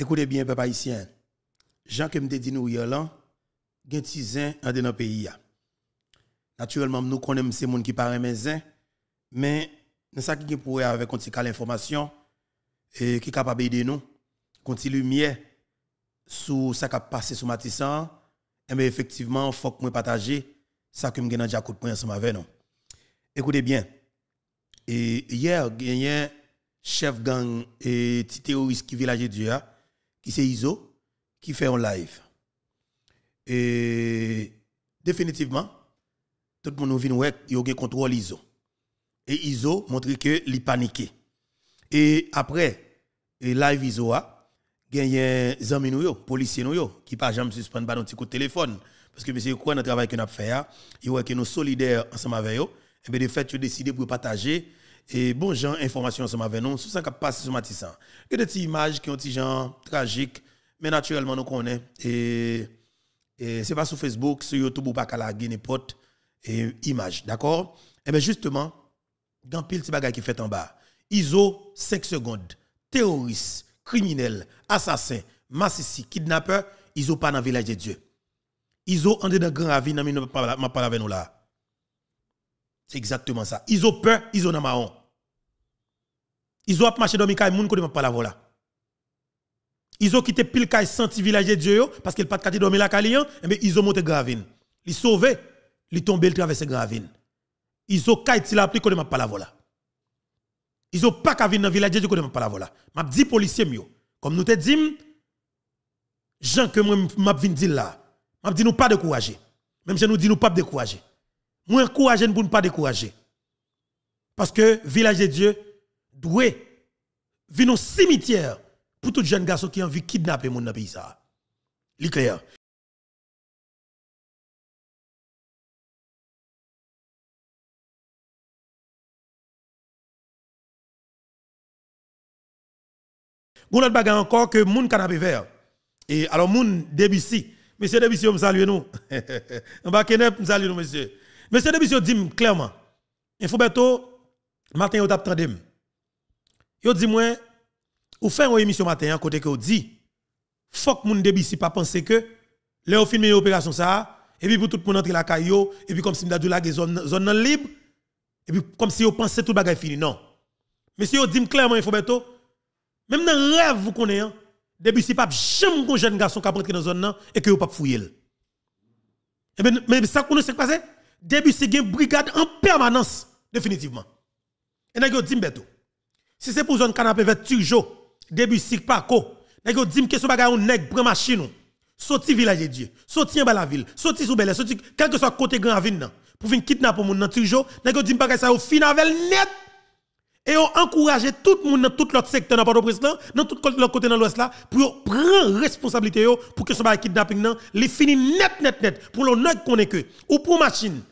Écoutez bien, peuple haïtien. Jean que me dit nous hier là, gen tizin en dans pays Naturellement, nous connaissons ces gens qui parlent maison, mais nous ça qui pour avec un l'information et qui capable d'aider nous, une lumière sur ce qui a passé sur Matissan, et bien effectivement, faut que nous partager ça que déjà coup de poing ensemble avec nous. Écoutez bien, et hier, un chef gang et petit terroriste qui village Dieu, qui c'est Iso, qui fait un live. Et définitivement, tout le monde vient voir il y a contrôle ISO. Et ISO montre que il paniqué. Et après, et live ISO a, gagné des amis nous policiers nous qui pas jamais suspendre un petit coup téléphone parce que monsieur quoi dans travail que nous fait il voit que nous solidaires ensemble avec eux et bien de fait tu décidé pour partager et bon gens information avec nous sur ça qui passe sur Matissan. Il y a des images qui ont des gens tragiques mais naturellement nous connaissons et et c'est pas sur Facebook, sur YouTube ou pas la n'importe et image, d'accord? Et bien justement, dans pile petit bagage qui fait en bas, ISO 5 secondes, terroriste, criminel, assassin, massissi, kidnappeur, ISO pas dans le village de Dieu. ISO en dedans grand avis, n'a pas parler avec nous là. C'est exactement ça. ISO peur, ISO dans marron. ISO a marché dans le moun ko pas la voilà. Ils ont quitté pile kay senti village de Dieu parce qu'il pas de dormir la kalian et bien ils ont monté gravine. Ils sauvé, ils tombé le traverser gravine. Ils ont ti la pli connaît pas la voilà. Ils ont pas qu'à venir dans village de Dieu connaît pas la voilà. M'a dit policier comme nous te dit Jean que moi m'a vinn dire là. M'a dit nous pas décourager. Même si nous dit nous pas décourager. Moi encourager pour ne pas décourager. Parce que village de Dieu doit venir au cimetière pour tout jeune garçon qui a envie de kidnapper mon dans pays ça. Clair. Gon l'autre bagarre encore que moun canapé vert. Et alors moun Debussy, monsieur Debussy on salue nous. On va kenep salue nous monsieur. Monsieur Debussy dit clairement. Infobeto matin yo t'a tandem. Yo dit moi ou faire une émission matin côté que vous dit faut que moun débissi pas penser que les au filmer opération ça et puis pour tout le monde entrer la caillou et puis comme si m'dadou la zone zone libre et puis comme si vous pensez tout bagay fini non. Mais si vous dit clairement il faut beto même dans rêve vous connaissez hein, débissi pas jamais un jeune garçon qui dans zone et que vous pas fouiller. Et ben mais ça qu'on sait passé débissi une brigade en permanence définitivement. Et n'a dit beto si c'est pour zone canapé vert toujours début sik pas ko nèg yo dit question bagay on nèg prend machine sorti village Dieu. Sorti en bas la ville. Sorti sous belle sorti quel que soit côté grand ville pour venir kidnapper moun nan toujours nèg dit bagay ça au fin avec net. Et on encourage tout le monde dans tout l'autre secteur dans Port-au-Prince dans tout l'autre côté dans l'ouest là pour prendre responsabilité pour que ce bagay kidnapping nan fini net net net. Pour le nèg connaît que ou pour machine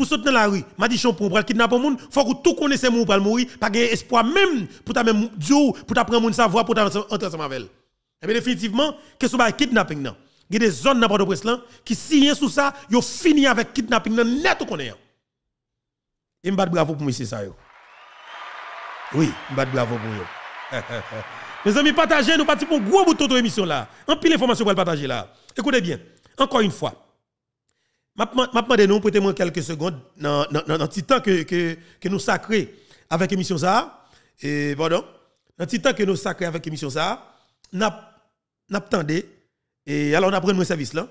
pour sauter dans la rue, m'a dit pour pour kidnapper moun, faut que tout connaisse moun pour mourir, pas de espoir même pour ta même Dieu pour ta prendre moun savoir pour ta entrer ensemble avec elle. Et bien définitivement, que ce soit kidnapping nan. Il y a des zones dans Port-au-Prince qui signent sous ça, yo fini avec kidnapping nan net connaît. Et m'bat bravo pour monsieur ça yo. Oui, m'bat bravo pour yo. Mes amis, partagez, nous partons pour un gros bout de émission là. En pile d'informations pour partager là. Écoutez bien, encore une fois. Demande nous prêtez-moi quelques secondes dans le petit temps que, que, que nous sacrés avec l'émission ça. Et pardon, dans le petit temps que nous sacrés avec l'émission ça, nous attendé et alors on a pris un service là.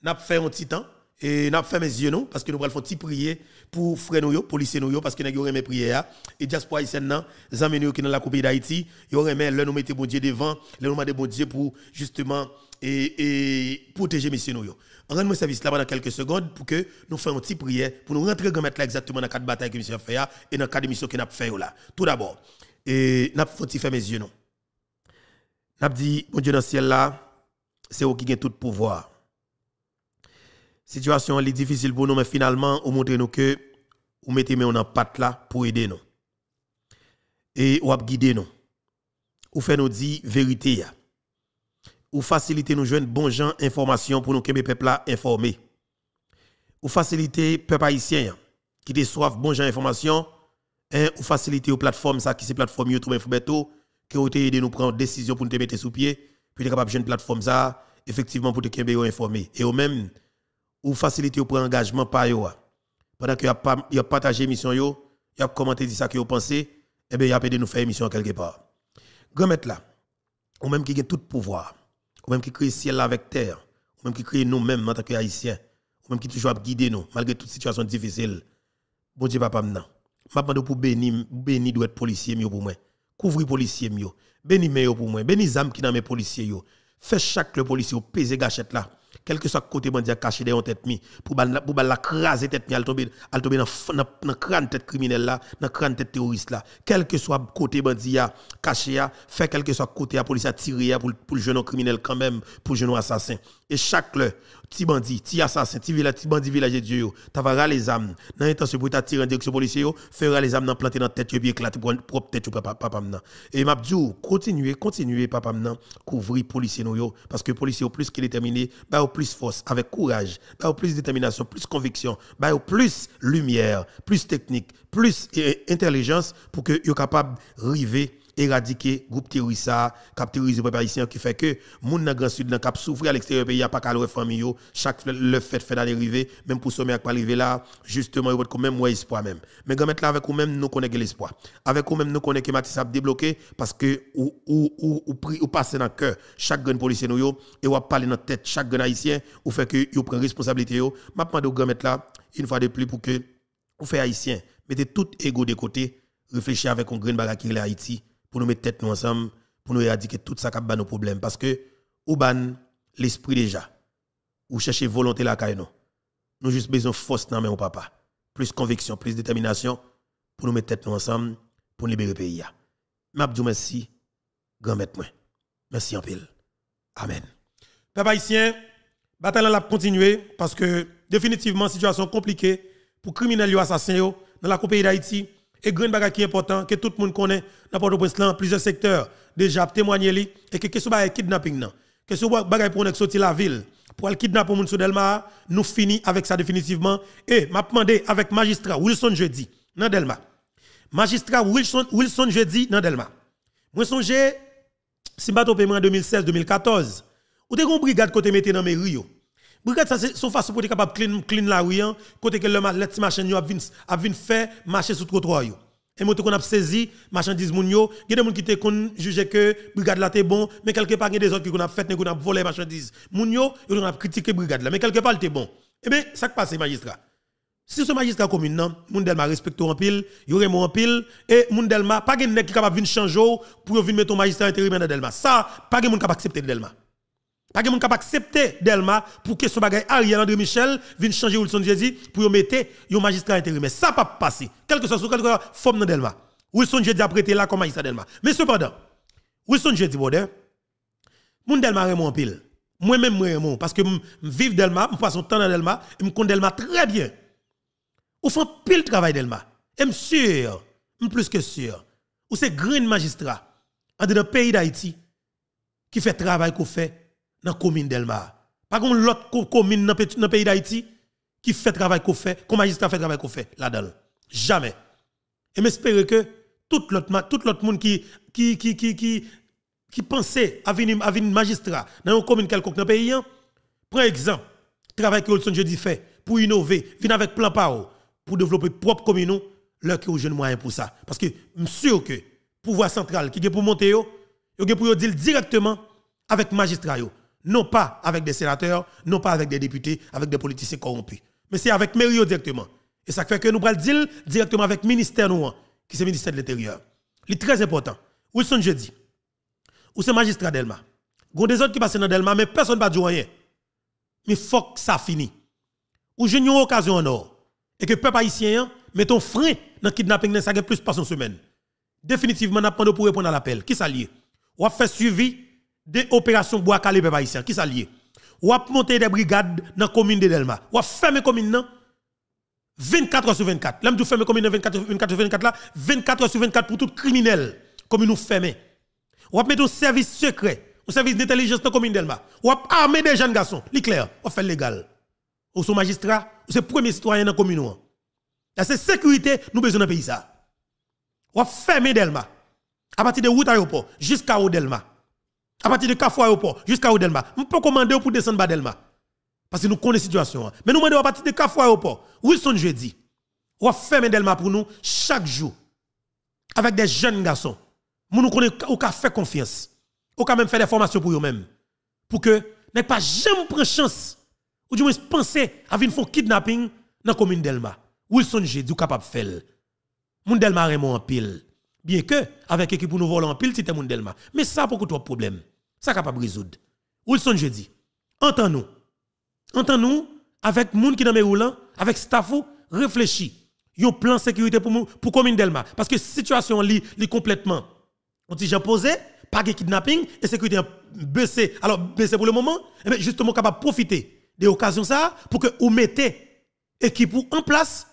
Nous fait un petit temps. Et nous fait mes yeux non? Parce que nous allons faire petit prier pour frères nous policiers nous parce que nous avons mes prières et diaspora haïtienne nan amis nous qui dans la coupe d'Haïti, ils aimé là nous mettre bon Dieu devant, là nous demander bon Dieu pour justement et, et protéger messieurs nous on rend service là pendant quelques secondes pour que nous fassions une petite prière pour nous rentrer dans là exactement dans le cadre de bataille que monsieur fait et dans de mission que nous fait là. Tout d'abord, et n'a faut faire mes yeux non? N'a dit mon Dieu dans le ciel là, c'est vous qui avez tout pouvoir. Situation est difficile pour nous mais finalement on montre nous que vous mettez nous en patte là pour aider nous. Et ou guider nous. Ou fait nous dire vérité ou faciliter nous joindre bon gens information pour nous que peuple informé. Ou faciliter peuple haïtien qui te soif bon gens information hein, ou faciliter aux plateformes ça qui c'est plateforme YouTube Infobeto qui ont aidé nous prendre décision pour nous mettre sous pied puis tu capable de une plateforme ça effectivement pour te kembe informer et au même ou faciliter pour engagement par yo pendant que y a partagé émission yo y a commenté dit ça que vous pensez eh bien y a de nous faire émission quelque part. Grand là ou même qui a tout pouvoir ou même qui crée ciel avec terre. Ou même qui crée nous-mêmes en tant qu'haïtiens ou même qui toujours guider nous malgré toute situation difficile. Bon Dieu papa maintenant. M'a demandé pour bénir bénir doit être policier mieux pour moi. Couvrir policier mieux. Bénir mieux pour moi. Bénir zam qui dans mes policiers yo. Fait chaque le policier peser gâchette là quel que soit côté bandit caché derrière tête mi pour pour la craser tête mi elle tomber elle tomber dans dans crâne tête criminel là dans crâne tête terroriste là. Quel que soit côté bandit caché fait quel que soit côté la police a tiré pour pour le jeune criminel quand même pour le jeune assassin et chaque petit bandit petit assassin petit village petit bandit village de Dieu tu vas les âmes. Dans intention pour tirer en direction policier faire les âmes dans planter dans tête puis éclater pour propre tête papa papa et m'a dit continuer continuer papa couvrir policier nous parce que policier plus qu'il est déterminé bah plus force, avec courage, plus détermination, plus conviction, plus lumière, plus technique, plus intelligence pour que soient capable d'arriver éradiquer groupe terroriste cap terroriser peuple haïtien qui fait que moun dans grand sud dans cap souffrir à l'extérieur pays a pas qu'à famille yo. Chaque le fait fait d'arriver même pour sommet pas arriver là justement il quand même moins espoir même. Mais grand mettre là avec vous même nous connaît l'espoir. Avec vous même nous connaît que Matisse a débloqué parce que ou ou ou ou, ou passer dans cœur chaque grand policier nous et ou parler dans tête chaque grand haïtien ou fait que yo prend responsabilité yo. M'a demandé grand mettre là une fois de plus pour que vous fait haïtien mettez tout ego de côté réfléchissez avec un grand bagage qui est Haïti pour nous mettre tête nous ensemble, pour nous éradiquer tout ça qui a nos problèmes. Parce que, ou ban l'esprit déjà, ou chercher volonté la caille nous. Nous juste besoin de force dans mon papa. Plus conviction, plus détermination pour nous mettre tête nous ensemble, pour libérer le pays. M'abdou merci, grand maître Merci en pile. Amen. Papa ici, bataille la continuer parce que définitivement situation compliquée pour criminels et assassins dans la pays d'Haïti. Et grand bagage qui est important, que tout le monde connaît dans Port-au-Prince, plusieurs secteurs, déjà témoigné et que question de kidnapping, que ce bagage pour sortir la ville, pour le kidnapper moun sur Delma, nous finissons avec ça définitivement. Et m'a demandé avec magistrat Wilson jeudi dans Delma. Magistrat Wilson, Wilson jeudi dans Delma. Moi songe si paiement en 2016-2014, ou te une brigade côté mettez dans mes rio. Brigade ça c'est son façon pour être capable clean clean la rue hein. côté que le les machine a vinn faire marcher sur trottoir yo. Et moi qu'on a saisi marchandise il y a des gens qui kon juger que brigade là t'es bon, mais quelque part y a des autres qui a fait qu'on a volé marchandise. Moun yo, on a critiqué brigade là, mais quelque part t'es bon. Eh bien, ça qui passe magistrat. Si ce magistrat commune non, moun Delma respecte en pile, yo remo en pile et moun Delma pas gen qui capable venir changer pour venir mettre un magistrat intérimaire dans Delma. Ça pas gen moun capable accepter Delma. Pas monde capable accepter Delma pour que ce bagage Ariel André Michel vienne changer Wilson Jésus pour mettre un magistrat intérimaire. Ça pas passer. Quel que soit ce quelque forme dans Delma. Wilson Jésus a prêté là comme magistrat Delma. Mais cependant, Wilson Jésus bon Moun Delma remon pile. Moi même moi parce que je vive Delma, je passe son temps dans Delma, je connais Delma très bien. Ou font pile travail Delma. Et je sûr, plus que sûr. Ou c'est grand magistrat en dans le pays d'Haïti qui fait travail qu'on fait dans la commune d'Elma. Pas comme l'autre commune dans le pays d'Haïti qui fait travail qu'on fait, comme magistrat fait travail qu'on fait là-dedans. Jamais. Et j'espère que tout l'autre tout l'autre monde qui qui qui qui qui qui pensait à venir à venir magistrat dans une commune quelconque dans le pays hein, prend exemple travail que Olson jeudi fait pour innover, venir avec plan pao pour développer propre commune leur que jeune moyen pour ça parce que sûr que pouvoir central qui est pour monter yo, yo pour dire directement avec magistrat yo non pas avec des sénateurs, non pas avec des députés, avec des politiciens corrompus. Mais c'est avec Mério directement. Et ça fait que nous prenons deal directement avec le ministère nous, qui est le ministère de l'Intérieur. C'est très important. Wilson jeudi. Ou c'est magistrat Delma. Il y a des autres qui passent dans Delma, mais personne ne va dire rien. Mais il faut que ça finisse. Ou j'ai une occasion en or. Et que le peuple haïtien, mettons frein dans le kidnapping, ça plus pas une semaine. Définitivement, nous pour répondre à l'appel. Qui s'allie? Ou a fait suivi des opérations bois calé peuple qui s'allie ou a monter des brigades dans la commune de Delma. Ou a fermer commune non? 24 heures sur 24 là me fermer commune 24 24 sur 24 là 24 heures sur 24 pour tout criminel. Comme nous fermer ou a mettre un service secret un service d'intelligence dans la commune Delma. Ou a armer des jeunes garçons. Clair ou fait légal. Ou son magistrat ou c'est premier citoyen dans la commune là c'est sécurité nous besoin dans pays ça. Ou a fermer Delma. À partir de route aéroport jusqu'à Delma? À partir de Kafou aéroport jusqu'à Oudelma. On peut commander pour descendre Badelma. Parce que nous connaissons la situation. hein. Mais nous demandons à partir de Kafou aéroport. Wilson jeudi. On faire Delma pour nous chaque jour. Avec des jeunes garçons. Nous nous connaissons, faire confiance. On peut même faire des formations pour eux-mêmes. Pour que n'est pas jamais prendre chance. Ou du moins penser à venir faire kidnapping dans la commune Delma. Wilson jeudi, capable de faire. Moun Delma Raymond en pile. Bien que, avec équipe pour nous voler en pile, c'était Moun Delma. Mais ça, beaucoup trop de problèmes. Ça capable de résoudre. Wilson jeudi. Entends-nous. Entends-nous avec moun qui dans mes avec staffou, réfléchis. Yon plan sécurité pour pour pour commune Delma parce que situation li, li complètement on dit j'ai posé pas de kidnapping et sécurité baissé alors baissé pour le moment et bien justement capable profiter de l'occasion ça pour que vous mettez équipe en place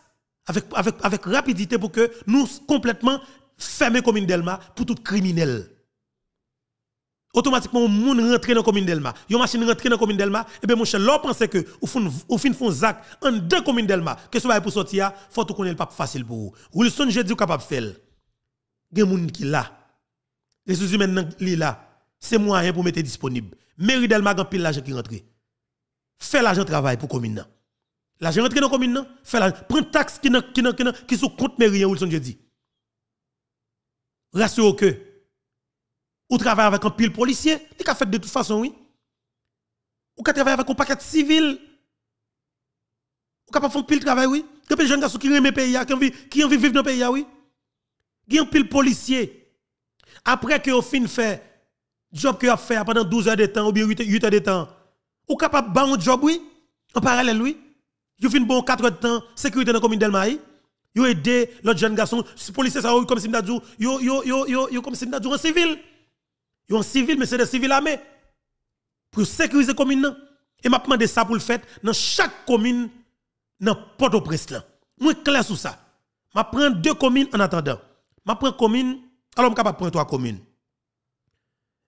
avec avec avec rapidité pour que nous complètement fermer commune Delma pour tout criminel. Automatiquement moun rentre dans commune Delma. Yon machine rentre dans commune Delma. Et bien mon cher l'on pense que ou fin font zac en deux communes Delma. Que ce pour sortir faut tout connaître pas facile pour vous. Wilson je dis capable faire. Gen moun qui là les ressources humaines li là c'est moyen pour mettre disponible. Mairie Delma gan pile l'argent qui rentre. Fait l'argent travail pour commune l'argent rentre dans commune nan fait l'argent. Prend taxe qui qui qui sous compte mairie Wilson je dis rassure que ou travaille avec un pile policier, il a fait de toute façon, oui. Ou ka travaille avec un paquet civil. Ou ka pas faire pile travail, oui. A des jeunes garçons qui aiment pays, qui envie qui vivre dans pays, oui. A un pile policier. Après que vous fin fait job que vous fait pendant 12 heures de temps ou bien 8 heures de temps, ou capable de un job, oui. En parallèle, oui. Vous fin bon 4 heures de temps, sécurité dans la commune d'Elmaï. Vous aidé l'autre jeune garçon, policier ça comme si yo yo yo yo yo comme si m'dadou en civil. Yo en civil, mais c'est des civils armés. Pour sécuriser la commune. Et m'a demandé ça pour le faire dans chaque commune, dans Port-au-Prince. Moi, clair sur ça. Je prends deux communes en attendant. Je prends commune, alors je capable prendre trois communes.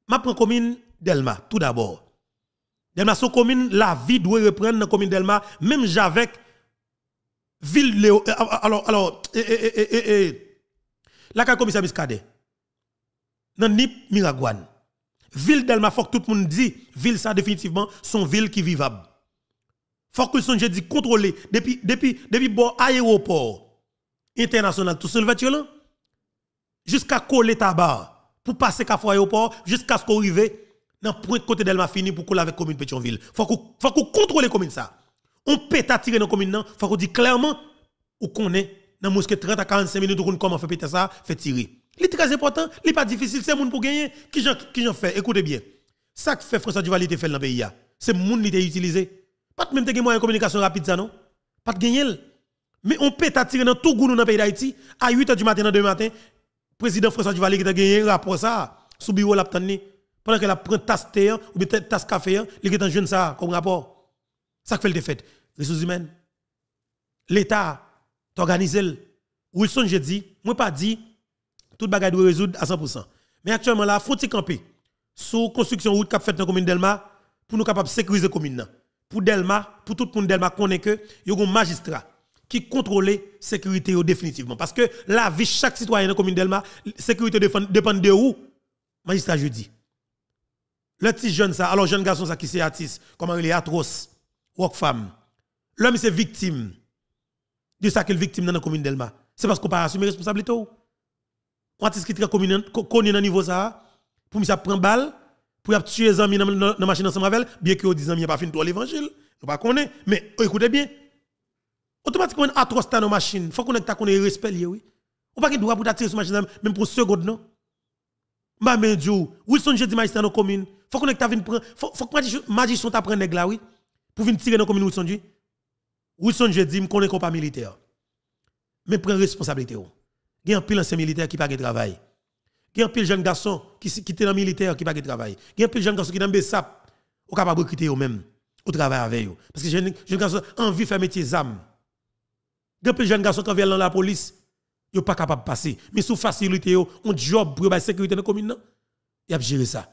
Je prends commune Delma, tout d'abord. Delma, commune, la vie doit reprendre dans la commune Delma, même avec ville Léo. Alors, alors, et, et, et, la commissaire Biscade dans Nip Miragouane. Ville d'Elma, faut que tout le monde dit, ville ça définitivement, son ville qui vivable. Faut que son dit contrôler depuis depuis depuis bon aéroport international tout seul là jusqu'à coller tabac pour passer à aéroport jusqu'à ce qu'on arrive dans point côté d'Elma fini pour coller avec commune Pétionville. Faut qu'on faut qu'on contrôle commune ça. On peut tirer dans commune non, faut qu'on dit clairement ou qu'on est dans mosquée 30 à 45 minutes on comment faire péter ça, fait tirer. C'est très important, c'est pas difficile, c'est moun pour gagner. Qui j'en qui fait Écoutez bien. Ça que fait François Duvalier fait dans le pays c'est moun qui utilisé. Pas même te moyen de communication rapide ça non? Pas de gagner. Mais on peut t'attirer dans tout goût dans le pays d'Haïti à 8h du matin dans 2 matin. Président François Duvalier qui a gagné rapport ça sous bureau la pendant qu'elle a pris tasse thé ou tasse café, il est en jeune ça comme rapport. Ça que fait le fait. Ressources humaines. L'État t'organise. Wilson j'ai dit, moi pas dit tout bagage doit résoudre à 100%. Mais actuellement là, faut y camper sous construction route cap fait dans la commune Delma pour nous capable sécuriser la commune Pour Delma, pour tout le monde Delma connaît que y a un magistrat qui contrôle la sécurité définitivement parce que la vie chaque citoyen dans la commune Delma, sécurité dépend de où? Magistrat je dis. Le petit jeune ça, alors jeune garçon ça qui c'est artiste, comment il est atroce, work femme. L'homme c'est victime de ça qu'il victime dans la commune Delma. C'est parce qu'on pas assumer responsabilité on a qui très connu dans niveau ça pour ça prendre balle pour tuer les amis dans la machine ensemble avec bien que les amis pas fini tout l'évangile. Nous pas connaît mais écoutez bien. Automatiquement atroce dans machine. Faut qu'on ait connaît respect oui. On pas droit pour tirer sur machine même pour seconde non? Ma mais Dieu Wilson je dis magistrat dans commune faut qu'on ait ta prendre faut faut que magistrat t'a prendre nèg là oui. Pour venir tirer dans commune Wilson dit Wilson je dis me connaît pas militaire mais prend responsabilité il y a un pile ancien militaire qui pas de travail. Il y a un pile jeune garçon qui qui dans militaire qui pas de travail. Il y a un pile jeune garçon qui dans Bessap ou capable recruter eux même au travail avec eux parce que jeune jeune garçon envie faire métier zam. Il y a un pile jeune garçon qui vient dans la police, yo pas capable de passer mais sous facilité on job pour la sécurité dans la commune il a gérer ça.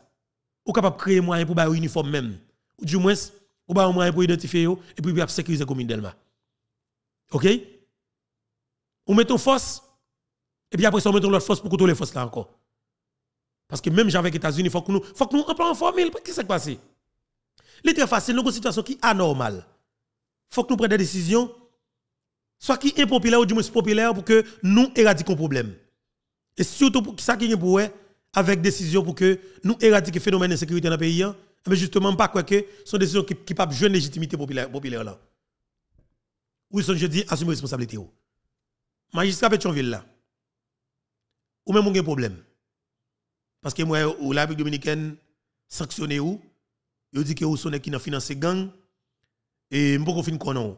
Ou capable créer moyen pour ba uniforme même. Ou du moins ou ba moyen pour identifier yo et puis pour sécuriser la commune d'Elma. OK? Ou mettons force et puis après on met l'autre force pour contrôler les forces là encore. Parce que même avec les États-Unis, il faut que nous, faut que nous en formule. Qu'est-ce qui s'est passé? C'est très facile, une situation qui est anormale. Il faut que nous prenions des décisions, soit qui est impopulaire ou du moins populaire pour que nous éradiquions le problème. Et surtout pour ça qui est pour avec décision pour que nous éradiquions le phénomène d'insécurité dans le pays, hein. Mais justement pas quoi que sont des décisions qui ne peuvent pas légitimité populaire, populaire là. Oui, je dis, assumer responsabilité. Magistrat Pétionville là, ou même un problème. Parce que moi, ou la République dominicaine sanctionné ou, il dit que vous sont qui ont financé gang, et ne fin konon.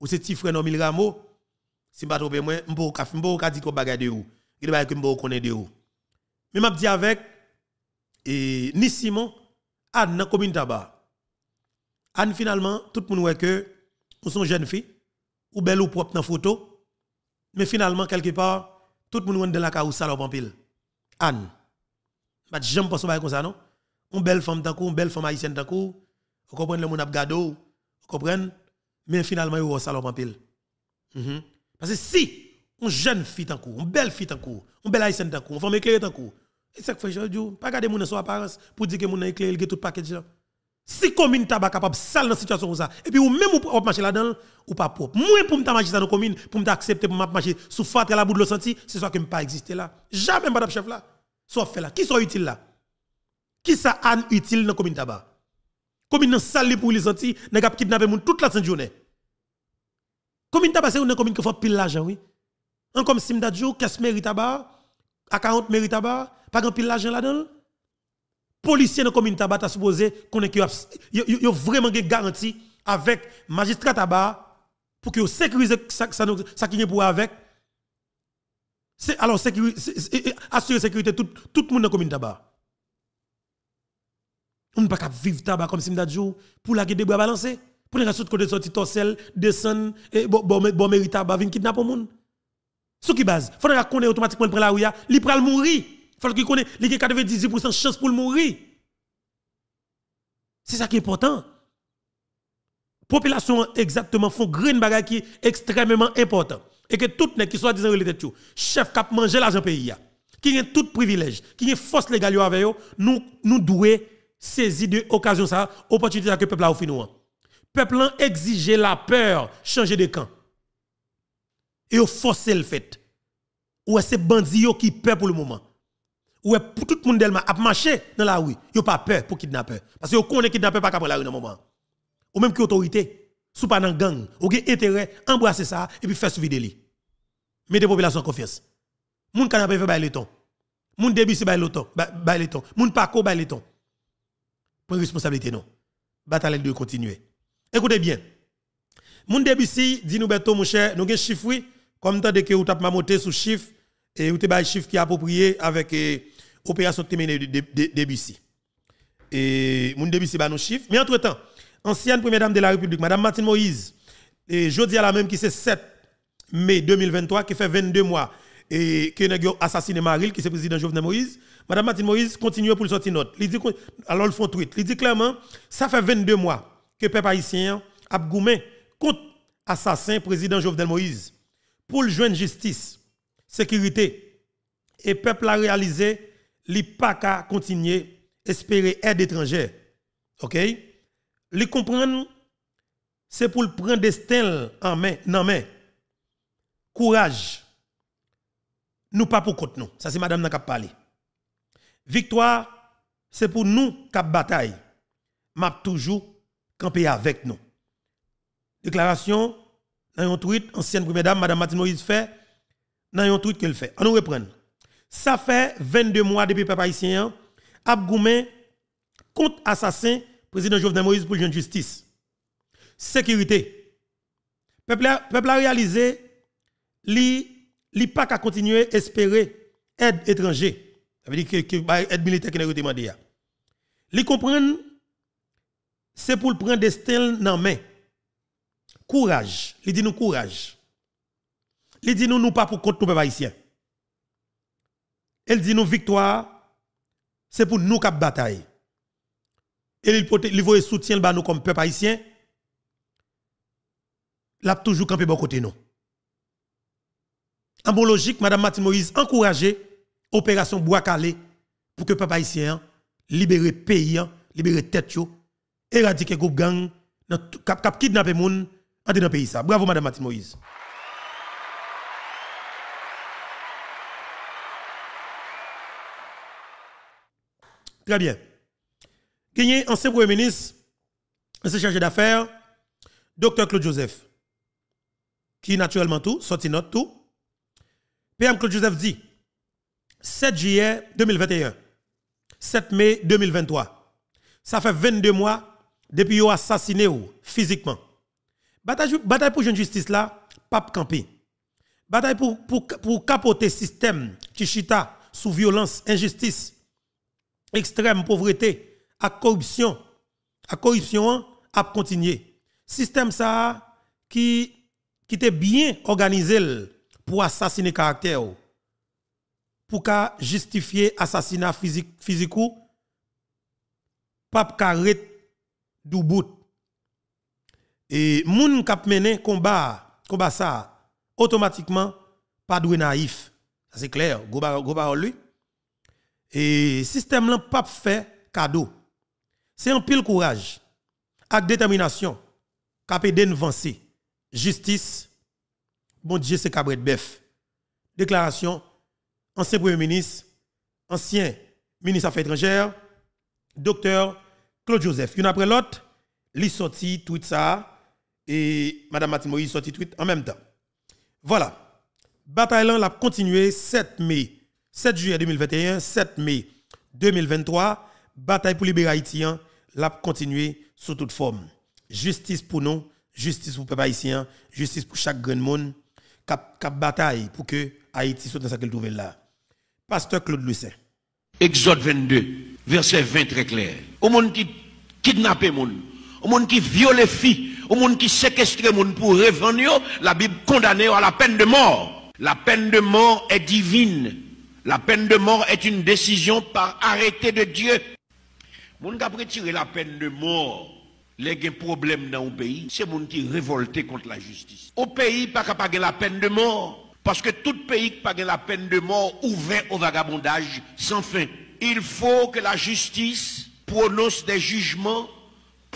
Ou c'est petit frère Nomil Ramo, si je ne sais pas, moi, je ne peux pas dire que bagay de ou. Il va que je connais de ou. Mais je dis avec, et ni Simon, Anne dans la commune tabac. Anne finalement, tout le monde voit que nous sommes jeunes filles, ou belle ou propre dans la photo, mais finalement, quelque part, tout le monde voit de la caou salope en pile. Anne. Je ne sais pas comme ça, non? Une belle femme d'un coup, une belle femme haïtienne d'un coup, vous comprenez le monde a gado, comprenez? Mais finalement, a salope en pile. Mhm. Parce que si une jeune fille en cours, une belle fille en cours, une belle haïtienne en cours, une femme éclairée en cours, et ça fait dis, pas garder mon apparence pour dire que mon éclairé, il tout paquet de gens. Si commune tabac capable sale dans situation comme ça, et puis ou même ou marcher là-dedans, ou pas propre. Moi pour me marcher dans nos communes, pour me accepter pour marcher sous fatre la bout de senti, c'est ça que me pas exister là. Jamais madame chef là. Soit fait là. Qui sont utile là? Qui ça an utile dans commune tabac? Commune nan sale pour les senti, n'a pas kidnapper moun toute la journée. Commune tabac c'est une commune qui fait pile l'argent oui. En comme Simda Djo, qu'est-ce tabac à 40 mérite tabac, pas grand pile l'argent là-dedans. Policier dans commune tabac a supposé qu'on est vraiment garantie avec magistrat tabac pour que sécurise ça ça ça qui est pour avec alors sécurité assurer sécurité tout tout le monde dans commune tabac. On ne peut pas vivre tabac comme si jour pour la des bras balancer. Pour les autres côté sortir torsel, descendre et bon bon mérite tabac venir kidnapper monde. Sous qui base, faut qu'on connaît automatiquement prend la rue, il prend mourir. Faut qu'il connaît il a 98% chance pour mourir. C'est ça qui est important. Population exactement font green bagage qui est extrêmement important et que tout n'est qui soit disant le tête chef cap manger l'argent pays qui a tout privilège, qui a force légale avec eux, nous nous devons saisir de occasion ça, opportunité que peuple a offert nous. Peuple a exigé la peur, changer de camp. Et au forcer le fait. Ou c'est bandits qui peur pour le moment? Ou pour tout le monde a marché dans la rue, yo pas peur pour kidnapper parce que yo connaît kidnapper pas capable la rue dans moment. Ou même que autorité, sous pas dans gang, ou avez intérêt embrasser ça et puis faire suivre de lui. Mettez population confiance. Moun canapé fait bail le temps. Moun début c'est bail le temps, bail le temps. Moun parcours bail le temps. Pour responsabilité non. Bataille de continuer. Écoutez bien. Moun début si dit nous beto mon cher, nous avons chiffre comme tant que vous tape monté sous chiffre et vous avez chiffre qui est approprié avec l'opération de Debussy. Et moun Debussy ba nos chiffres, mais entre-temps, ancienne première dame de la République, madame Martine Moïse, et jeudi à la même qui c'est 7 mai 2023 qui fait 22 mois et que a assassiné Maril qui est président Jovenel Moïse, madame Martine Moïse continue pour le sortir note. Alors le font tweet, il dit clairement ça fait 22 mois que peuple haïtien a goumé contre assassin président Jovenel Moïse pour le joindre justice, sécurité et peuple a réalisé li pas qu'à continuer espérer aide étrangère. OK? Les comprendre c'est pour le prendre destin en main, non main. Courage. Nous pas pour contre nous. Ça c'est madame n'a parlé. Victoire c'est pour nous qui bataille. M'a toujours camper avec nous. Déclaration dans un tweet, ancienne première dame, Madame Martine Moïse fait, dans un tweet qu'elle fait. On nous reprend. Ça fait 22 mois depuis peuple haïtien, Abgoumé contre assassin, président Jovenel Moïse pour la justice. Sécurité. Peuple a, peuple a réalisé, li, li pas qu'à continuer espérer aide étrangère. Ça veut dire que, que bah, aide militaire qui n'a demandé. Li comprendre, c'est pour le prendre destin dans main. Courage. Il dit nous courage. Il dit nous nous pas pour contre nous peuple haïtien. Il dit nous victoire, c'est pour nous qui bataille. Et il il veut soutien nous comme peuple haïtien. L'a toujours campé bon côté nous. En bon logique, Madame Martine Moïse encouragé opération Bois Calais pour que peuple haïtien libérer pays, libérer tête éradiquer groupe gang, cap cap kidnapper moun dans pays ça. Bravo madame Martine Moïse. Très bien. Gagné ancien premier ministre, ancien chargé d'affaires, docteur Claude Joseph, qui naturellement tout, sorti note tout. PM Claude Joseph dit 7 juillet 2021, 7 mai 2023. Ça fait 22 mois depuis a assassiné physiquement. Bataille, pour une justice là, pape campé. Bataille pour, pour, pour capoter système qui chita sous violence, injustice, extrême pauvreté, à corruption. À corruption, à continuer. Système ça qui, qui était bien organisé pour assassiner caractère pour justifier assassinat physique physique pape carré du bout et moun kap mené combat combat ça automatiquement pas doué naïf. C'est clair. Go go lui. Et système là pas fait cadeau. C'est un pile courage avec détermination capé d'avancer justice bon Dieu c'est cabret bœuf. Déclaration ancien premier ministre ancien ministre affaires étrangères docteur Claude Joseph. Une après l'autre li sorti tweet ça et madame Martine Moïse tweet en même temps voilà bataille l'a continué 7 mai 7 juillet 2021 7 mai 2023 bataille pour libérer Haïti l'a continué sous toute forme justice pour nous justice pour les peuple haïtien justice pour chaque grand monde cap, bataille pour que Haïti soit dans sa trouve là. Pasteur Claude Lucet. Exode 22, verset 20 très clair. Au monde qui kidnappe monde, au monde qui viole filles, au monde qui séquestre monde pour revendre, la Bible condamne à la peine de mort. La peine de mort est divine. La peine de mort est une décision par arrêté de Dieu. Monde qui a retiré la peine de mort les problèmes dans le pays, c'est gens qui révolté contre la justice. Au pays, pas capable la peine de mort. Parce que tout pays qui pas la peine de mort ouvert au vagabondage sans fin. Il faut que la justice prononce des jugements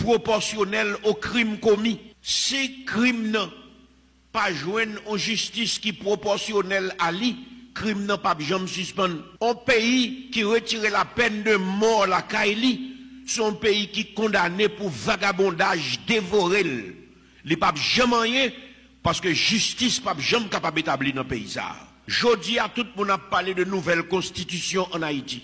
proportionnels aux crimes commis. Si crime n'a pas joindre en justice qui proportionnelle à lui, crime n'a pas jamais suspendre. Un pays qui retire la peine de mort la Kaili, son pays qui condamné pour vagabondage, dévoré. Les papes jamais rien parce que justice pas jamais capable d'établir dans le pays. Jodi à tout le monde a parlé de nouvelle constitution en Haïti.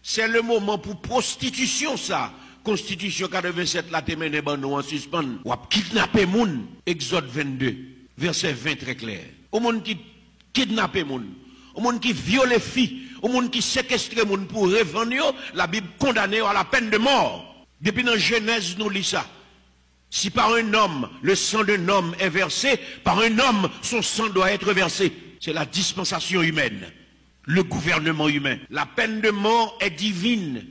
C'est le moment pour prostitution ça. Constitution 87 la témène ban nous en suspend. Ou kidnapper moun. Exode 22 verset 20 très clair. Au monde qui kidnapper moun, au monde qui viole filles au monde qui séquestre monde pour revendre, la Bible condamne à la peine de mort. Depuis dans Genèse, nous lisons ça. Si par un homme, le sang d'un homme est versé, par un homme, son sang doit être versé. C'est la dispensation humaine, le gouvernement humain. La peine de mort est divine.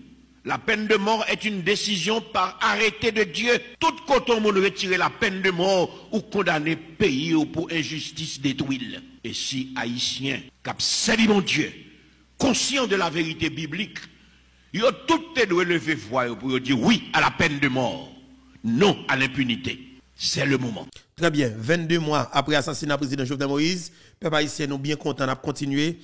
La peine de mort est une décision par arrêté de Dieu. Tout coton on retirer la peine de mort ou condamner pays ou pour injustice détruire. Et si haïtien, cap mon Dieu, conscient de la vérité biblique, ils ont tout lever voix pour dire oui à la peine de mort, non à l'impunité. C'est le moment. Très bien. 22 mois après l'assassinat du président Jovenel Moïse, peuple haïtien, nous bien contents de continuer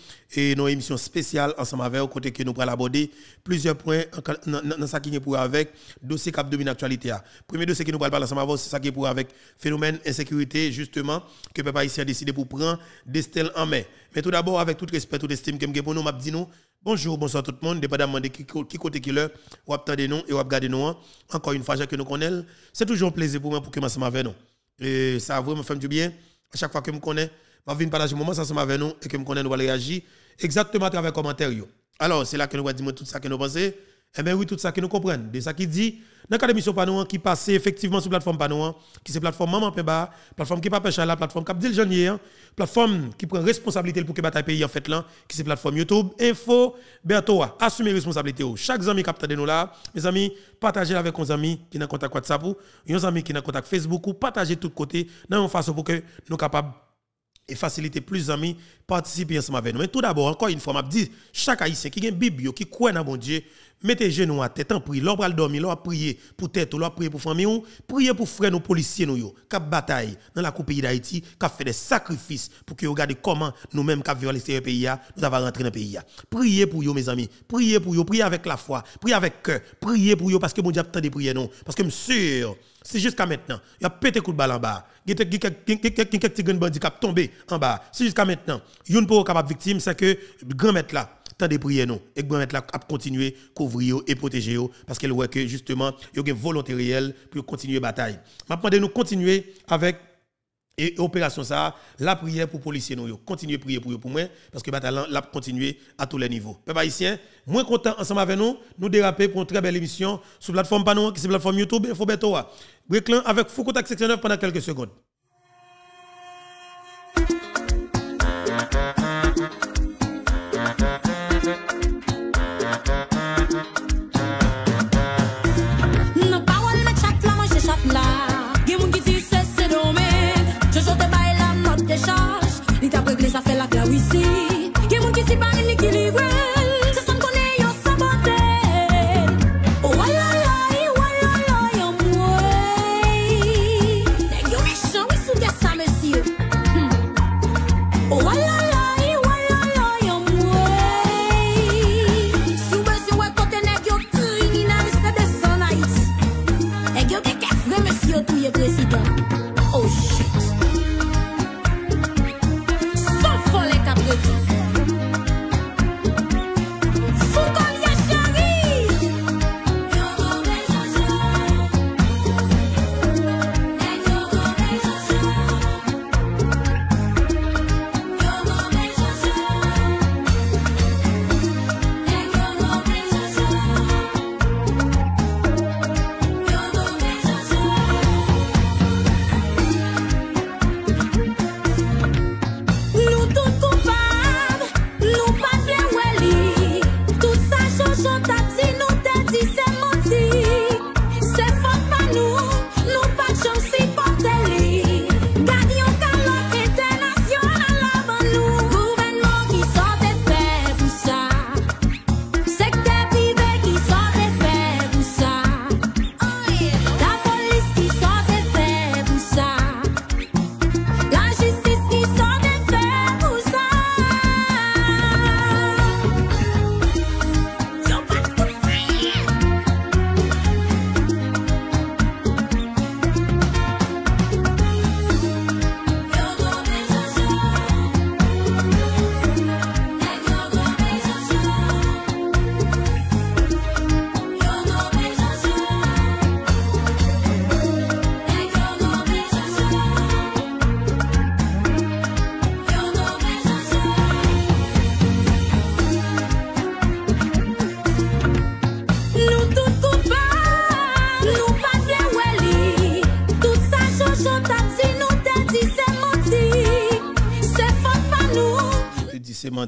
nos émissions spéciales ensemble avec, au côté que nous aborder plusieurs points dans ce qui est pour avec dossier cap domine l'actualité. Premier dossier que nous allons parler ensemble avec, c'est ça qui est pour avec phénomène insécurité, justement, que peuple haïtien a décidé pour prendre des en main. Mais tout d'abord, avec tout respect, tout estime que pour nous, dit nous, bonjour, bonsoir tout le monde, dépendamment de qui, qui côté qui l'heure, ou attendez nous et ou regardez nous. Encore une fois, que nous connaissons, c'est toujours un plaisir pour moi pour que avec nous. Et ça a vraiment fait du bien. À chaque fois que je me connais, je viens partager moment ensemble avec nous et que me connais, nous réagir exactement à travers commentaires. Alors, c'est là que nous allons dire tout ça que nous pensons. Eh bien oui, tout ça que nous comprenons. De ça qui dit, dans le cadre d'émission Panouan, qui passe effectivement sur la plateforme Panouan, qui c'est plateforme Maman Pemba, plateforme qui pas pêche la plateforme Cap Dil Janier, plateforme qui prend responsabilité pour que bataille pays en fait là, qui c'est plateforme YouTube, info, bientôt, assumer responsabilité. Chaque ami qui de nous là, mes amis, partagez avec vos amis qui sont en contact WhatsApp, vos amis qui sont en contact Facebook, ou partagez de tous côtés, dans une façon pour que nous capables et faciliter plus d'amis participer ensemble avec nous. Mais tout d'abord, encore une fois, m'a dit chaque haïtien qui a une Bible, qui croit dans bon Dieu, mettez genoux à tête en prier, l'on va dormir, l'on va prier pour tête, l'on va prier pour famille, prier pour frères nos policiers nous qui bataille dans la coupe pays d'Haïti, qui fait des sacrifices pour que regardez comment nous-mêmes qui vivons l'extérieur pays nous avons rentré dans le pays Priez pour vous mes amis, priez pour vous, priez avec la foi, priez avec cœur, priez pour vous parce que mon Dieu a de prier non. Parce que sûr c'est jusqu'à maintenant, il a pété coup de balle en bas. Il y a quelques bandits qui tombé en bas. C'est jusqu'à maintenant. Une pour capable victime, c'est que grand maître là, tant de prier nous et grand maître là a continuer couvrir et protéger parce qu'elle voit que justement, il y a une volonté réelle pour continuer la bataille. Maintenant, nous continuer avec et opération ça, la prière pour policiers nous, continuez à prier pour pour moi parce que bataille l'a continuer à tous les niveaux. Peuple haïtien, moins content ensemble avec nous, nous déraper pour une très belle émission sur la plateforme Panon qui est la plateforme YouTube Info Betoa. Breaklan avec Foucault Section 9 pendant quelques secondes.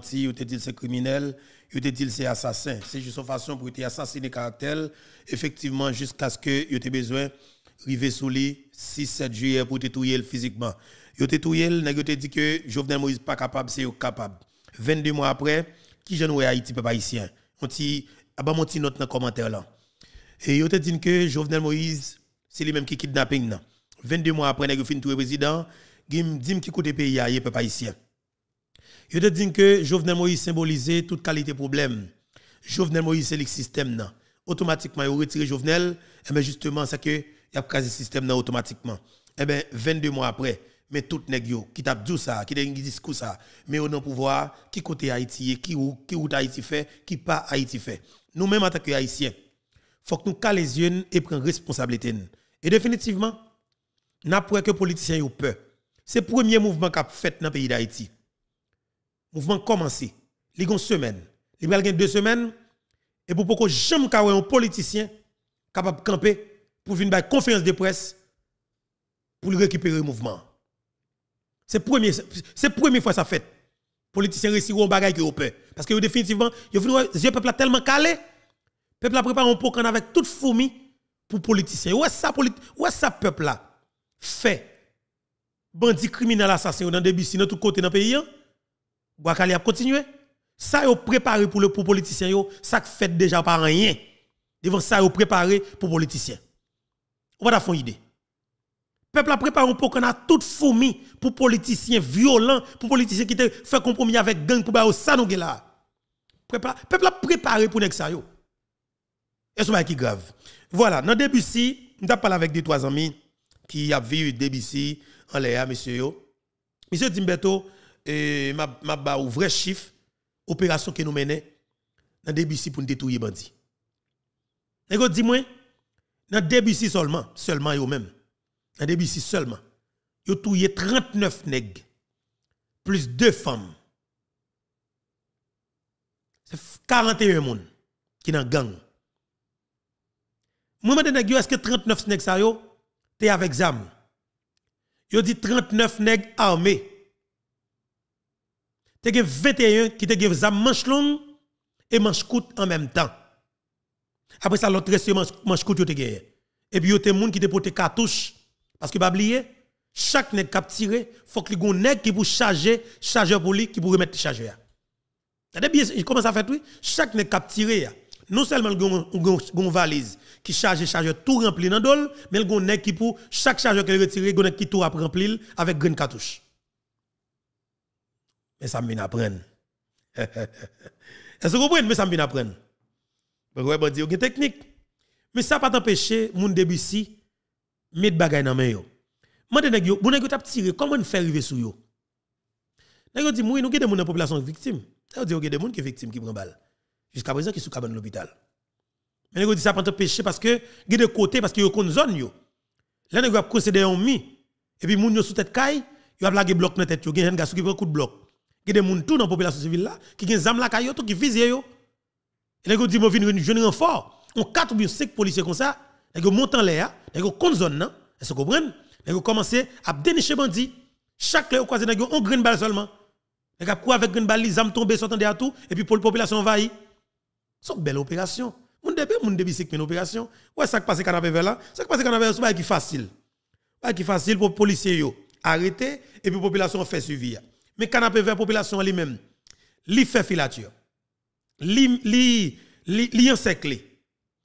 Menti, ou te dit c'est criminel, ou te dit c'est assassin. C'est juste une façon pour te assassiner caractère, effectivement, jusqu'à ce que tu aies besoin arriver sous lui 6-7 juillet pour te tuer physiquement. Yo te tuer, nèg te dit que Jovenel Moïse pas capable, c'est capable. 22 mois après, qui j'en ouais Haïti peuple haïtien? On ti aba mon note dans commentaire là. Et yo te dit que Jovenel Moïse, c'est lui même qui kidnapping 22 mois après nèg fin tuer président, dim qui côté pays peuple haïtien. Je te dis que Jovenel Moïse symbolisait toute qualité problème. Jovenel Moïse, c'est le système. Automatiquement, il retire Jovenel, et eh bien justement, c'est que il a casé système automatiquement. Et eh bien, 22 mois après, mais tout nèg qui t'a dit ça, qui dit discours ça, mais on a pouvoir qui côté Haïti qui ou qui ou Haïti fait, qui pas Haïti fait. Nous mêmes en tant qu'Haïtiens, faut que nous calons les yeux et prendre responsabilité. Et définitivement, n'a pas que politiciens ont peur. C'est le premier mouvement qu'a fait dans le pays d'Haïti mouvement commencé. Il y a une semaine. Il y a deux semaines. Et pour que jamais un politicien capable de camper pour venir une conférence de presse pour récupérer le mouvement. C'est c'est première fois ça fait. Politiciens réussissent un bagage qui parce que définitivement, le peuple tellement calé. Le peuple a préparé un programme avec toute fourmi pour politiciens. Où est ça où est peuple là fait? Bandits criminels assassins dans des dans tout côté dans le pays, Boakali a continué. Ça yo préparé pour le pour politiciens yo, ça fait déjà pas rien. Devant ça yo préparé pour politiciens. On va faire une idée. Peuple a préparé pour qu'on a toute fourmi pour politiciens violents, pour politiciens qui fait compromis avec gang pour ba ça nous là. Peuple a préparé pour nek ça. Et ce qui grave. Voilà, dans début si, nous parlé avec deux trois amis qui a vu début en l'air monsieur. Monsieur Dimbeto et m'a m'a ba vrai chiffre opération que nous menons dans début pour nous détruire bandit. Nego dis moi dans seulement, seulement yo même. Dans début seulement. Yo touye 39 nèg plus deux femmes. C'est 41 moun qui dans gang. Moi me nèg est-ce que 39 nèg ça yo t'es avec zam. Yo dit 39 nèg armés te gen 21 qui te zam manche long et manche courte en même temps. Après ça, l'autre reste manche, courte te gen. Et puis, il y a moun qui te porte cartouche. Parce que, pas oublier, chaque nèg cap tiré, faut que les nèg qui pour charger, chargeur pour lui, qui pour remettre le chargeur. Vous bien, comment ça fait, oui? Chaque nèg cap tiré, non seulement une valise qui charge chargeur tout rempli dans dol, mais le nèg qui pour chaque chargeur qui retire, gon qui tout rempli avec green cartouche. Mais ça me apprendre. Est-ce que vous comprenez? Mais ça me apprendre. Parce que vous dire une technique. Mais ça pas t'empêcher moun debussy mettre bagay dans main yo. Mande nèg yo, comment on fait arriver sur yo? Nèg yo dit moi nous gade moun dans population victime? Ça veut dire des moun qui victime qui prend balle. Jusqu'à présent qui sous cabane l'hôpital. Mais nèg yo dit ça pas t'empêcher parce que gade de côté parce que yo kon zone yo. Là nèg yo procéder en mi et puis moun yo sous tête caille, yo a blagué bloc dans tête yo, gen gars qui prend coup de bloc. Il a des gens tout dans la population civile là qui ont des la caillou qui visent. Et les gens disent moi une jeune renfort. On quatre ou bien cinq policiers comme ça, les gens montent en l'air, les gens comptent zone là, est-ce que vous Les gens commencent à dénicher bandits. Chaque fois croisé les on green balle seulement. Les gens courent avec une balle, les âmes tombent sortent à tout et puis pour la population envahie. C'est une belle opération. Moun début moun début c'est une opération. Ouais ça qui passe canapé vers là, ça qui passe canapé c'est pas qui facile. Pas facile pour policiers yo arrêter et puis population fait suivi. Mais canapé vert population lui-même, li fait filature. Li li li li encerclé.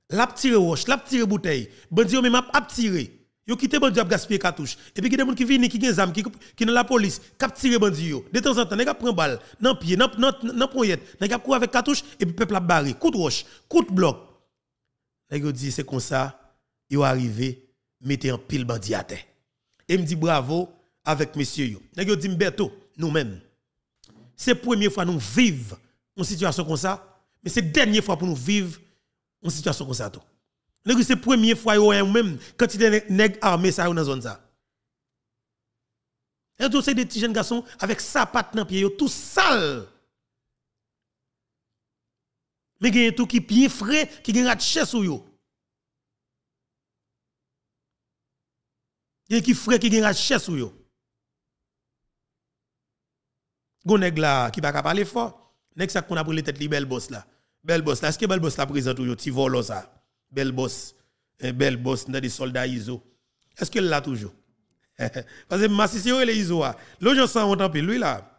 L'a tiré roche, l'a tiré bouteille. Bandi même a tiré. Yo quitté bandi a cartouche. Et puis a des gens qui viennent qui gen qui qui dans la police, cap. De temps en temps, nèg prend balle dans pied, dans dans dans avec cartouche et puis peuple a barré, coup de roche, coup de bloc. Nèg c'est comme ça, yo arrivé mettez en pile bandi à terre. Et me dit bravo avec monsieur yo. Nèg dit nous-mêmes. C'est la première fois que nous vivons une situation comme ça, mais c'est la dernière fois pour nous vivre une situation comme ça. C'est la première fois que même quand il y a des armés dans la zone. Ça. Et tout c'est des petits jeunes garçons avec sa patte dans pied, tout sale. Mais il y a tout qui bien frais, qui gagne ratchet sur yo. Il y a qui frais qui gagne ratchet sur yo. Gon là qui pas parler fort. Nèg ça qu'on a les tête li belle boss là. Belle boss là, est-ce que belle boss là présente toujours ti volo ça. Belle boss. Un belle boss dans des soldats ISO. Est-ce que là toujours Parce que ma si les ISO là. L'autre gens pis lui là.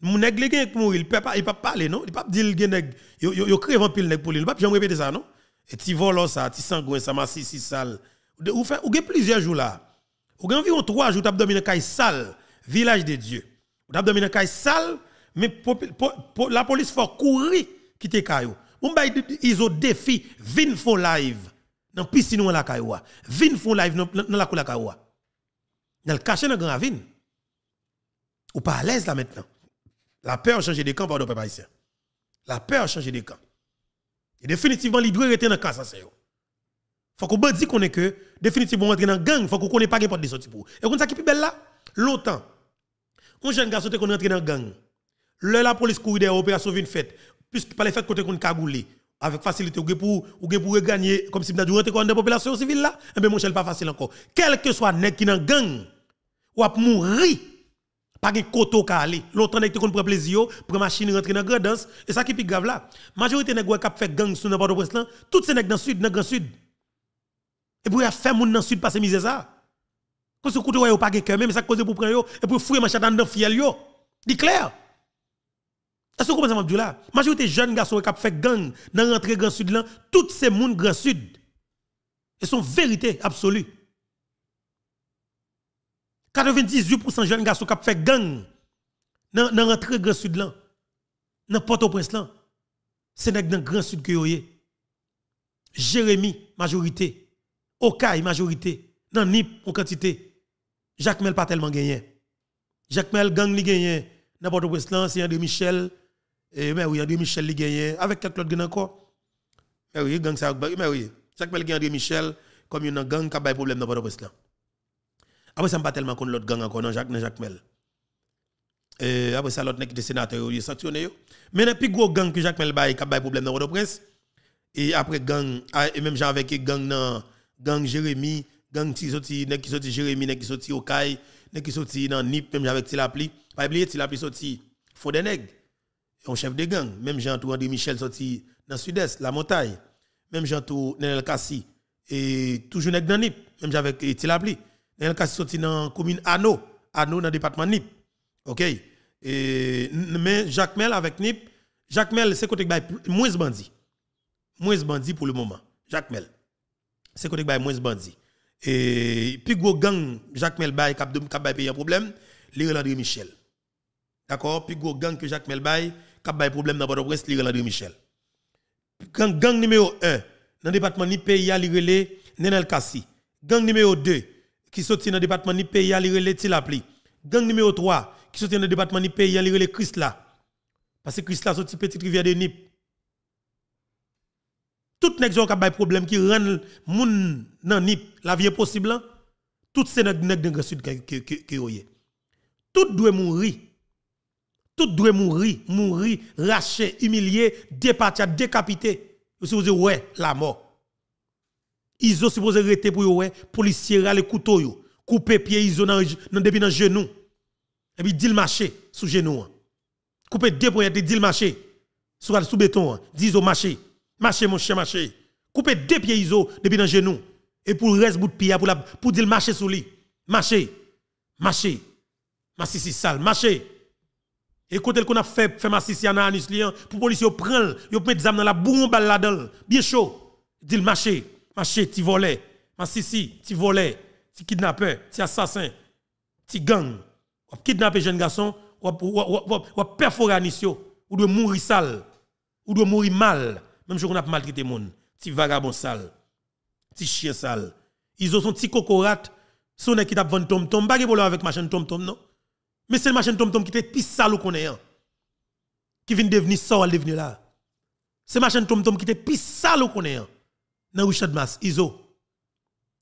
Mon nèg li il peut pas il parler non, il pas dire gen nèg yo yo crève en pile nèg pour lui. Il pas jamais répéter ça non? Et ti volo ça, ti sangouin ça ma si sale. Ou fait ou gen plusieurs jours là. Ou gen environ 3 jours t'a dormi dans caille sale, village de Dieu. Avez dormi dans sale, mais la police faut courir quitter caillou. On ba ils ont défi vin font live dans piscine ou la caillou. Vin font live dans la cour la caillou. Dans le caché dans grand ravine. Ou pas à l'aise là maintenant. La peur a changé de camp pardon papa ici. La peur a changé de camp. Et définitivement doit rester dans cas ça c'est faut qu'on dit qu'on est que définitivement rentrer dans gang, faut qu'on connaisse pas porte de sortie pour. Et comme ça qui plus belle là, longtemps un jeune garçon qui rentré dans la gang. Là, la police courir des opérations vient faite. Puisque par les fait côté qu'on cagoulé. Avec facilité, ou pour, ou pour gagner, comme si vous avez dans la population civile là, eh bien, mon cher, pas facile encore. Quel que soit nèg qui dans gang, ou a mourir, pas de koto ka. L'autre nèg qui prend plaisir, prend machine rentrer dans grandance, et ça qui est grave là. Majorité nèg qui fait gang sur n'importe où là, toutes ces nèg dans sud, dans grand sud. Et pour faire moun dans sud passer misère ça. Parce que côté yo pas cœur même ça cause pour prendre et pour fouiller machin dans fiel yo. Dit clair. Est-ce que vous comprenez là? Majorité jeunes garçons qui fait gang dans l'entrée Grand Sud tous ces monde Grand Sud. Ils sont vérité absolue. 98% jeunes garçons qui fait gang dans l'entrée Grand Sud dans Port-au-Prince c'est dans Grand Sud que yo Jérémy majorité, Okaï majorité, dans Nip en quantité. Jacques Mel pas tellement gagné. Jacques Mel gang li gagné n'importe où c'est de Michel mais oui, André Michel li gagné avec quelques autres encore. Mais oui, gang ça mais oui, chaque Mel André Michel comme une gang qui a des problème dans port au là. Après ça pas tellement contre l'autre gang encore non Jacques Jacques Mel. Après ça l'autre qui était sénateur il sanctionné Mais le plus gros gang que Jacques Mel bail qui a des problème dans Port-au-Prince et après gang ah, et même avec gang gang Jérémy, gang qui sorti qui sorti Jérémy, qui sorti Okaï, qui sorti dans Nip même avec Tilapli. Pas oublier Tilapli sorti Fodeneg un chef de gang. Même Jean-Tou André Michel sorti dans sud-est, la montagne. Même Jean-Tou Nenel Kassi. Et toujours dans Nip. Même avec Tilapli. Nenel Kassi sorti dans commune Ano. Ano dans département Nip. OK? Et, mais Jacques Mel avec Nip. Jacques Mel, c'est côté moins bandit. Moins bandit pour le moment. Jacques Mel. C'est côté moins bandit. Et puis gros gang Jacques Mel bay cap cap payer un problème, André Michel. D'accord? Puis gros gang que Jacques Mel bay qui a problème dans Port-au-Prince, li André Michel. Gang, gang numéro 1, dans le département ni pays, li relé Nenel Kassi. Gang numéro 2, qui sorti dans le département ni pays, li relé Tilapli. Gang numéro 3, qui sorti dans le département ni pays, li relé Christla. Parce que Christla sorti petite rivière de Nip. Tout nèg qui a problème qui rend moun nan Nip la vie possible, tout ces nèg nèg de sud qui Tout doit mourir tout doit mourir, mourir, raché, humilié, décapité. Vous vous ouais, la mort. Ils ont supposé arrêter pour ouais, policiers les couteaux yo, couper pied ils ont dans depuis dans genou. Et puis dit marché sous genou. Couper deux points dit marché sur sous béton, dit marché. Marché mon chien marché. Couper deux pieds iso depuis dans genou et pour le reste bout de pied pour pour dire marché sous lui. Marché. Marché c'est sale, marché. Et côté qu'on a fait fait massissi en anus lian pour policier prendre, yo mettre des dans la bombe là-dedans, bien chaud. Dit le marché, marché ti volé, massissi, ti volé, ti kidnappeur, ti assassin, ti gang. Ou kidnapper jeune garçon, ou perforer ou de mourir sale, ou de mourir mal, même si on a maltraité monde, ti vagabond sale, ti chien sale. Ils ont son petit cocorat, son qui t'a vendu tom tom, pas de problème avec machin tom tom non. Mais c'est le machin tom tom qui était plus sale qu'on est. Hein. Qui vient devenir ça, devenir là. C'est le machin tom tom qui était plus sale qu'on est. Hein. Dans Richard Mas, ISO.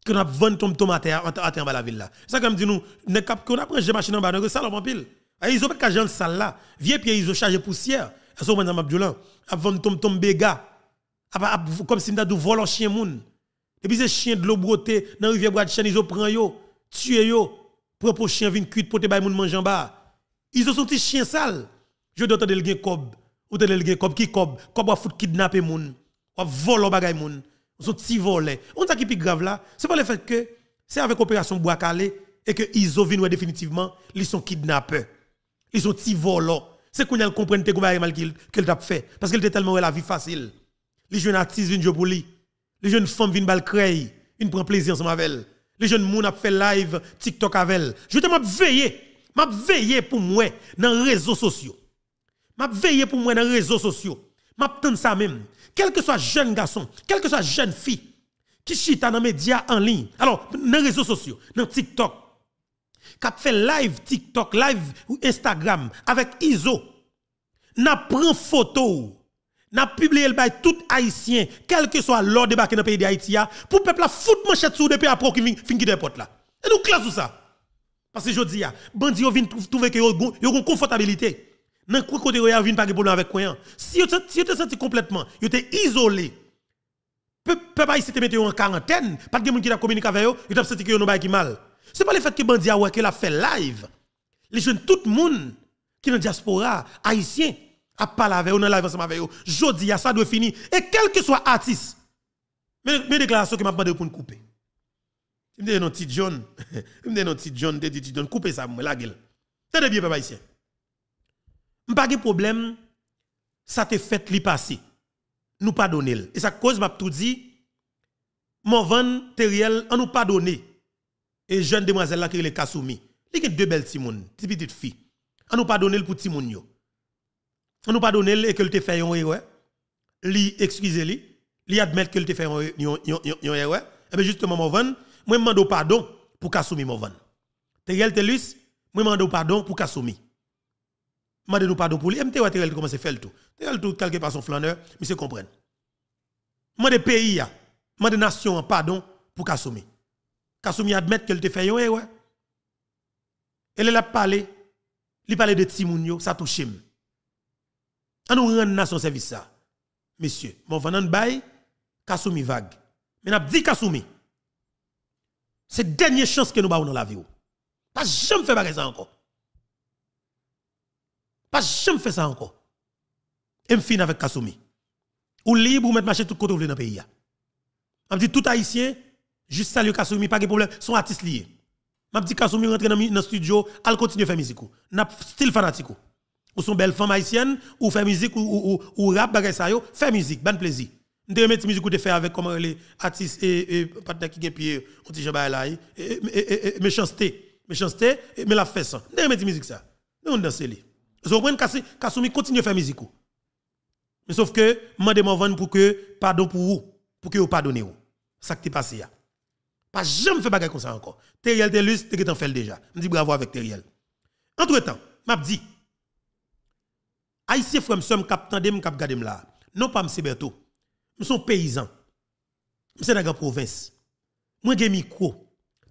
Que nous vendu tom tom à terre, à terre en la ville là. Ça comme dit nous, qu'on a pris machine en bas, nous sale en pile. ISO pas qu'à sale là. Vieux pied ISO chargé poussière. Est-ce que vous avez A vendu tom tom béga. Comme si nous un chien moun. Et puis ces chiens de l'eau broté dans la rivière Chêne, ils prennent yo, tuent yo propre chien vient cuit pour te bay moun manger en bas. Ils ont senti chien sale. Je dois entendre le gen cob ou te le gen cob qui cob, cob va fout kidnapper moun, va voler bagay moun. Sont ti volé. On ça qui plus grave là, c'est pas le fait que c'est avec opération bois calé et que ils ont vinn définitivement, ils sont kidnappeurs. Ils sont ti volants. C'est qu'on a comprendre que mal qu'il t'a fait parce qu'il était tellement la vie facile. Les jeunes artistes viennent jouer pour lui. Les jeunes femmes viennent bal créer, ils prennent plaisir ensemble avec elle. Les jeunes moun a fait live TikTok avec elle. Je te m'a veillé, pour moi dans les réseaux sociaux. M'a pour moi dans les réseaux sociaux. M'a tente ça même. Quel que soit jeune garçon, quel que soit jeune fille qui chita dans les médias en ligne. Alors, dans les réseaux sociaux, dans TikTok, qui fait live TikTok, live Instagram avec ISO, n'a photo n'a publié le bail tout haïtien, quel que soit l'ordre débarqué dans le pays d'Haïti, pour peuple la foutre manchette sur depuis après qui fin qui porte là. Et nous classe ça. Parce que je dis, bandi vient trouver que yo une confortabilité. Dans quoi côté yo vient pas de problème avec quoi. Si yo si te senti complètement, yo te isolé. Peuple haïtien te mettre en quarantaine, pas de monde qui a communiqué avec yo, yo t'a senti que yo non qui mal. C'est pas le fait que bandi a ouais que la fait live. Les jeunes tout le monde qui dans diaspora haïtien à parler avec eux, dans live ensemble avec eux. Jodi, ça doit finir. Et quel que soit artiste, mes, déclarations que m'a demandé pour nous couper. Il me dit non, petit John. Il me dit non, petit John, de John, coupez ça, la gueule. C'est de bien, papa ici. Pas de problème, ça te fait li passer. Nous pardonner. Et ça cause, m'a tout dit, Morvan, Teriel, on nous pardonner. Et jeune demoiselle là qui est le Kassoumi. Il y a deux belles timounes, deux petites filles. On nous pardonner pour timoun yo. On nous pardonner et que te fait une erreur. Li excusez-li, li admettre que te fait une erreur. Et bien justement, Morvan, moi je demande pardon pour Kassoumi Morvan. Teriel Telus, moi demande pardon pour Kassoumi. Je demande pardon pour lui. Et je Teriel commence faire le tout? Teriel tout quelque part son flaneur, monsieur comprenne. Demande pays, demande nation pardon pour Kassoumi. Kassoumi admet qu'elle te fait une erreur. Elle a parlé, il parle de Timounio, ça touche. On nous rend nation service ça. Monsieur, mon vanan bay, Kassoumi vague. Mais n'a dit Kassoumi. C'est la dernière chance que nous avons dans la vie. Pas jamais fait ça encore. Pas jamais fait ça encore. Et me fin avec Kassoumi. Ou libre ou mettre marché tout côté dans le pays. Je dit tout haïtien, juste salut Kassoumi, pas de problème, sont artistes liés. Je dit Kassoumi rentre dans le studio, elle continue à faire musique. N'a style fanatique. Ou son belle femme haïtienne, ou fait musique, ou, ou, rap, bagay sa yo, fait musique, bon plaisir. Nous mettre musique ou te faire avec comment les artistes et, et partenaires qui ont pied, on dit jamba là, et méchanceté, méchanceté, mais la ça. Nous mettre musique ça. Nous on danse li. Vous comprenez Kassoumi continue à faire musique. Mais sauf que, je demande pour que, pardon pour vous, pour que vous pardonnez vous. Ça qui est passé là. Pas jamais fait bagarre comme ça encore. Teriel Telus, tu en fait déjà. Je dis bravo avec Teriel. Entre temps, m'a dit, Haïtien frère m'sem k'ap tande m'k'ap gade là. Non pas m'se Berto. M'son paysan. M'se dans la province. Moi j'ai micro.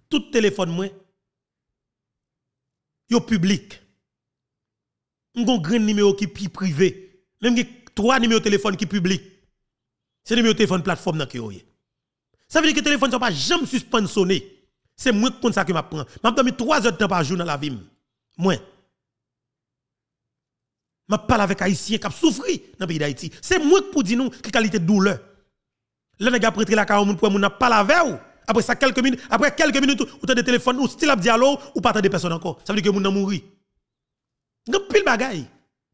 Tout téléphone moi yo public. M'gon grand numéro qui privé. Même trois numéros de téléphone qui public. C'est numéro de téléphone plateforme dans qui ça veut dire que le téléphone ne pas jamais suspendre sonner. C'est moi qui ça que je prends. Je dormi 3 heures de temps par jour dans la vie. Moi. Je parle avec Haïtiens qui souffert dans le pays d'Haïti. C'est moi qui dire nous qui qualité de douleur. Les gars prêter la caméra pour nous pas la veille. Après ça, quelques minutes, après quelques minutes, ou t'as des téléphones, ou style dialogue, ou pas de personnes encore. Ça veut dire que mourir. Il y a pile bagaille.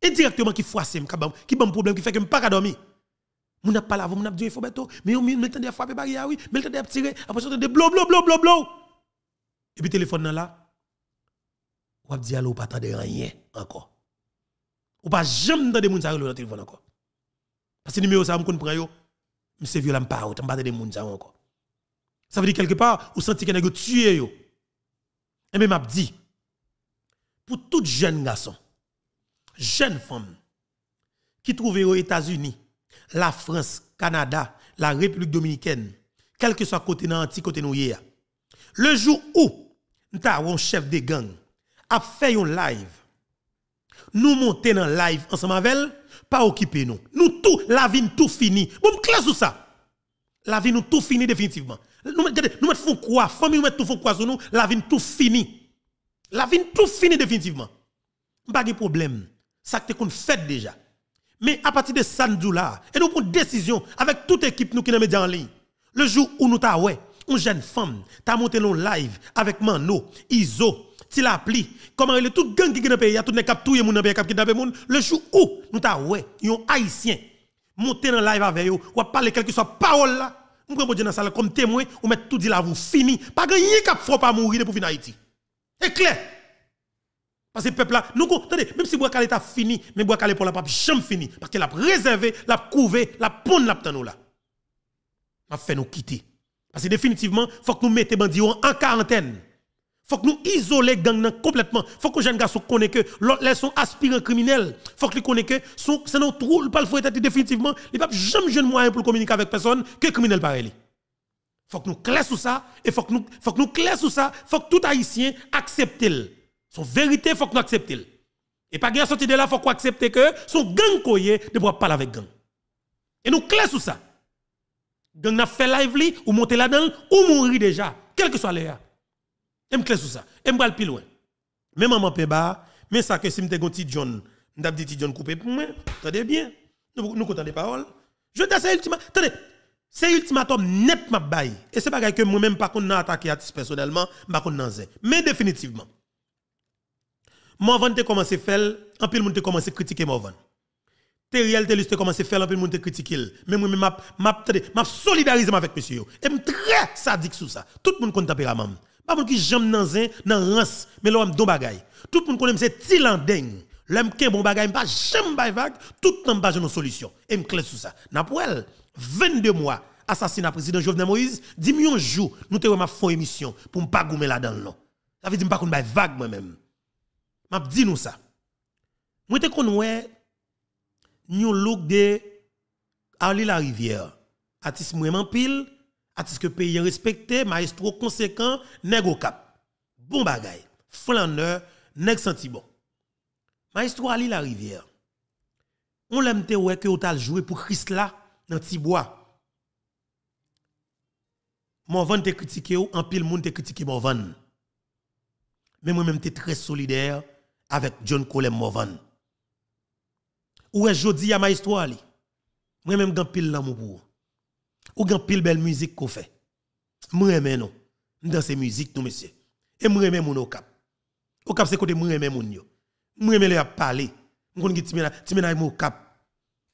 Indirectement qui froisse, qui bon problème, qui fait que je ne pas dormir. Moun n'a pas la moun n'a dit il faut beto mais on me tande frapper barrière oui mais tande tirer après ça de blo blo blo blo blo et puis téléphone là ou dit allo pas tande rien encore ou pas jamais tande moun ça dans téléphone encore. Parce que numéro ça me prend yo. Monsieur violent pas autant pas de moun ça encore. Ça veut dire quelque part ou senti que tué yo. Et même m'a dit pour tout jeune garçon jeune femme qui trouve aux États-Unis la France, Canada, la République dominicaine, quel que soit côté dans côté Le jour où nous avons un chef de gang a fait un live, nous montons dans live ensemble avec elle, pas occuper nous. Nous tout, la vie tout fini. Bon, classe sur ça. La vie nous tout fini définitivement. Nous nous mettons quoi, famille nous tout quoi sur nous, la vie tout fini. La vie tout fini définitivement. Pas de problème. Ça que tu fait déjà. Mais à partir de samedi là, et nous prenons décision avec toute équipe nous qui nous médias en ligne. Le jour où nous t'avons une jeune femme, t'as monté le live avec Mano, Iso, Tilapli, comment il est tout gang qui est dans le pays, tout les cap touye moun dans le pays, cap kidnapper moun. Le jour où nous t'avons un haïtien monté dans live avec eux, ou parler quelque soit parole là, nous prenons dans la salle comme témoin, ou mettre tout dit là vous fini, pas gagner cap faut pas mourir pour venir Haïti. C'est clair. Parce que le peuple là, nous, attendez, même si Boakale est fini, mais Boakale pour la pape jamais fini. Parce qu'il a réservé, l'a couvé, l'a pondre la nous là. A fait nous quitter. Parce que définitivement, il faut que nous mettions bandits en quarantaine. Faut que nous isoler gang complètement. Faut que les jeunes garçons connaissent que les sont aspirants criminels. Faut qu'ils connaissent que c'est nos trou, pas le faut être définitivement, il pas jamais jeune moyen pour communiquer avec personne que criminel pareil. Il faut que nous clair sur ça et faut que nous faut que nous clair sur ça, faut que tout haïtien accepte son vérité, faut qu'on accepte. Et pas bien sortir de là, faut qu'on accepte que son gang koye ne pas parler avec gang. Et nous clair sur ça. Gang n'a fait live li, ou monter là-dedans, ou mourir déjà, quel que soit l'air. Me clair sur ça. Et me plus loin. Même maman Peba, mais ça que si te petit John, m't'a dit John coupé pour moi, attendez bien. Nous nous comptons des paroles. Je t'essaie ultimement. Attendez. C'est ultimatum net m'a bail. Et c'est pas que moi-même pas qu'on attaqué artiste personnellement, pas qu'on nan Mais définitivement. Morvan te commencé faire, en pile monde te commencé critiquer Morvan. Teriel te te commencé faire, en pile monde te critiquer. Mais moi-même m'a solidarisé avec monsieur Et me très sadique sur ça. Tout le monde connaît tempérament. Pas monde qui j'aime nan zin, nan rance, mais là don bagay. Tout le monde connaît c'est tilandeng. L'homme qui bon bagay, pas jamais bay vague, tout le temps pas une solution. Et me clair sur ça. N'apoel 22 mois assassinat président Jovenel Moïse, 10 millions jours, nous te ma fond émission pour ne pas gommer là-dedans. Ça veut dire pas qu'on bay vague moi-même. M'a dit nous ça. Moi te ouais new look de Ali la rivière. Artiste vraiment pile, artiste que pays respecté, maestro conséquent, nèg cap. Bon bagay. Flaneur, nèg senti bon. Maestro Ali la rivière. On l'aime te ouais que a joué pour Christ là dans Tibois. Morvan te critiqué ou en pile monde te critiqué Morvan. Mais moi-même te très solidaire avec John Colem Morvan. Ou est jodi à ma histoire li. Moi même gan pile l'amour pour. Ou gan pile belle musique qu'on fait. Aime non. Dans ces musiques tout monsieur. Et aime mon au cap. Au cap c'est côté aime mon yo. Aime le parler. M'kon ki timena timena au cap.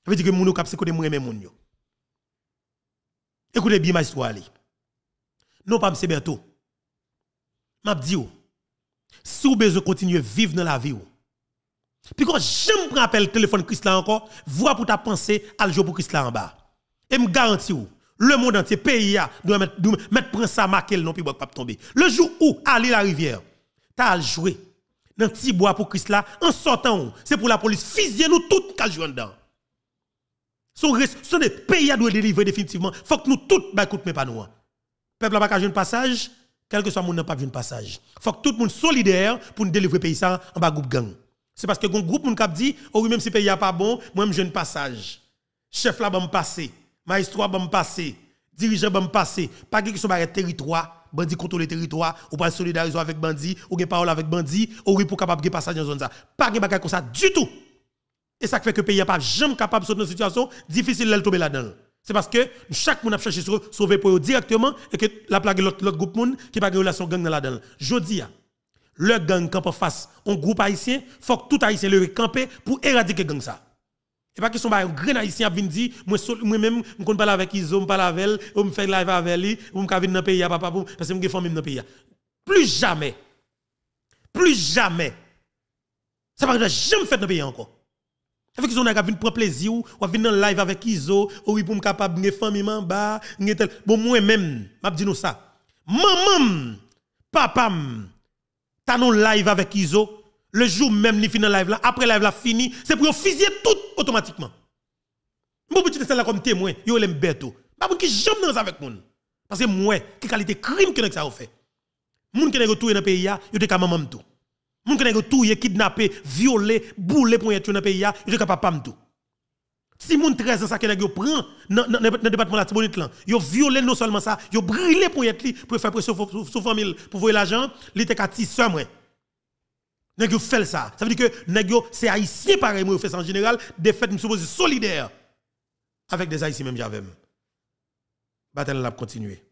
Ça veut dire que mon au cap c'est côté aime mon yo. Écoutez bien ma histoire li. Non pas M. Berto. M'a dit si vous besoin continuer vivre dans la vie puis quand j'aime prendre appel téléphone Christ là encore, vois pour ta pensée à le jour pour Christ là en bas. Et me garantis le monde entier pays doit mettre doit mettre ça marquer non puis pas tomber. Le jour où aller la rivière, tu as joué dans petit bois pour Christ là en sortant, c'est pour la police fusiller nous toutes qu'à jouer dedans. Son son pays doit délivrer définitivement. Faut que nous toutes bah écoute mais pas nous. Hein. Peuple n'a pas un passage, quel que soit monde n'a pas un passage. Faut que tout le monde solidaire pour nous délivrer pays en bas groupe gang. C'est parce que un groupe moun dit oh oui même si pays a pas bon, moi je un passage. Chef là me passer, va me passer, dirigeant me passer, pas qui sont barré territoire, bandi contrôler territoire, ou pas solidariser avec bandi, ou gen parole avec bandi, ou pour capable de passer dans zone ça. Pas bagay comme ça du tout. Et ça fait que le pays n'est pas jamais capable de sortir dans une situation difficile de tomber là-dedans. C'est parce que chaque monde a cherché sauver pour eux directement et que la plague l'autre groupe monde qui pas de relation gang là-dedans. Jodi le gang campe face un groupe haïtien, faut que tout haïtien le camper pour éradiquer gang ça. Et pas que son un grand haïtien vient dire moi moi même je ne parle avec Iso, je parle avec elle, je fais live avec lui, je me venir dans le pays papa parce que je famille dans le pays. Plus jamais. Plus jamais. Ça va jamais fait dans le pays encore. Avec qu'ils ont venir prendre plaisir ou venir dans live avec Iso, ou pour me capable de famille en bas, bon moi même, m'a dit nous ça. Maman, papa, t'as non live avec Iso, le jour même ni fini live là, après live là fini, c'est pour fusiller tout automatiquement. Moi petit c'est là comme témoin, yo l'aime beto. Pas pour qui jamais dans avec moun. Parce que moi, qui qualité crime que ça fait. Moun qui nèg touyer dans pays ya, yo te ka maman tout. Moun qui nèg touyer, kidnapper, violer, bouler pour être dans pays ya, yo te capable pam tout. Si moun 13 ans ça que nèg yo prend dans le département la Tibonite là, yo violé non seulement ça, yo brûlé pour être li pour faire pression sur famille pour voir l'argent, li te ka tisse moi. Nèg fait ça. Ça veut dire que c'est haïtien pareil moi fait ça en général, des fêtes me supposé solidaire avec des haïtiens même j'avais. Bataille l'a continuer.